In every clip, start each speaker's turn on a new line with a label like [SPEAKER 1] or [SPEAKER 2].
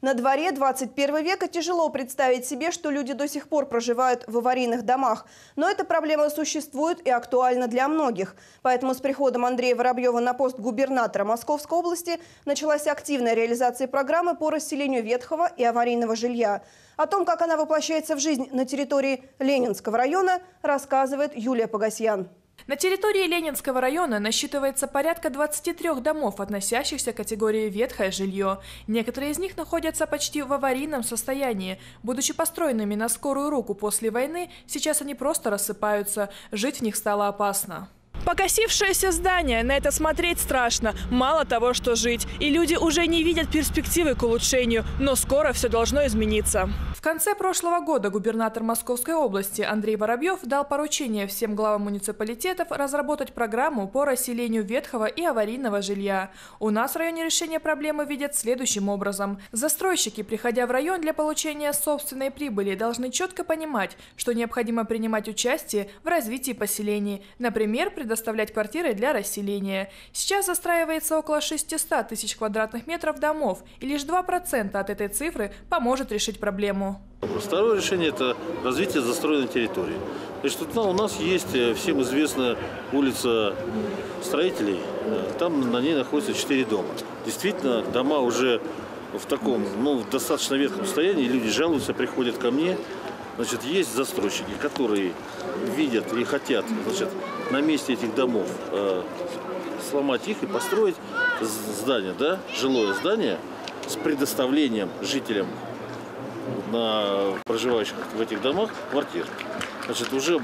[SPEAKER 1] На дворе 21 века тяжело представить себе, что люди до сих пор проживают в аварийных домах. Но эта проблема существует и актуальна для многих. Поэтому с приходом Андрея Воробьева на пост губернатора Московской области началась активная реализация программы по расселению ветхого и аварийного жилья. О том, как она воплощается в жизнь на территории Ленинского района, рассказывает Юлия Погасьян.
[SPEAKER 2] На территории Ленинского района насчитывается порядка 23 домов, относящихся к категории «ветхое жилье». Некоторые из них находятся почти в аварийном состоянии. Будучи построенными на скорую руку после войны, сейчас они просто рассыпаются. Жить в них стало опасно. Покосившееся здание, на это смотреть страшно. Мало того, что жить. И люди уже не видят перспективы к улучшению. Но скоро все должно измениться. В конце прошлого года губернатор Московской области Андрей Воробьев дал поручение всем главам муниципалитетов разработать программу по расселению ветхого и аварийного жилья. У нас в районе решения проблемы видят следующим образом. Застройщики, приходя в район для получения собственной прибыли, должны четко понимать, что необходимо принимать участие в развитии поселений. Например, предоставлять квартиры для расселения. Сейчас застраивается около 600 тысяч квадратных метров домов, и лишь 2% от этой цифры поможет решить проблему.
[SPEAKER 3] Второе решение – это развитие застроенной территории. Значит, ну, у нас есть э, всем известная улица строителей. Там на ней находится четыре дома. Действительно, дома уже в таком, ну, в достаточно ветхом состоянии. Люди жалуются, приходят ко мне. Значит, есть застройщики, которые видят и хотят, значит, на месте этих домов э, сломать их и построить здание, да, жилое здание с предоставлением жителям на проживающих в этих домах квартир. Значит, уже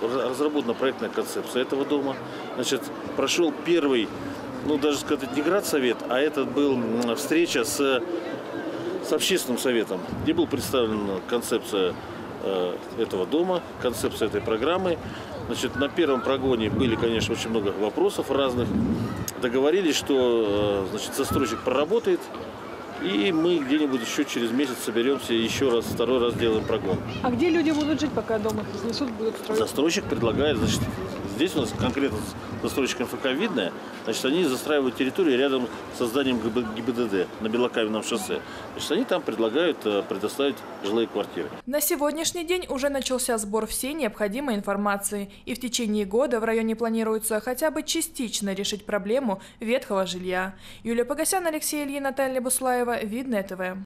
[SPEAKER 3] разработана проектная концепция этого дома. Значит, прошел первый, ну даже сказать, не градсовет, а это был встреча с, с общественным советом, где была представлена концепция этого дома, концепция этой программы. Значит, на первом прогоне были, конечно, очень много вопросов разных. Договорились, что э, значит, застройщик проработает и мы где-нибудь еще через месяц соберемся и еще раз, второй раз сделаем прогон.
[SPEAKER 2] А где люди будут жить, пока дом их разнесут, будут строить?
[SPEAKER 3] Застройщик предлагает, значит, здесь у нас конкретно застройщик МФК видное, значит, они застраивают территорию рядом со зданием ГИБДД на Белокаменном шоссе. Значит, они там предлагают э, предоставить жилые квартиры.
[SPEAKER 2] На сегодняшний день уже начался сбор всей необходимой информации. И в течение года в районе планируется хотя бы частично решить проблему ветхого жилья. Юлия Погосян, Алексей Ильин, Наталья Буслаева, Видное ТВ.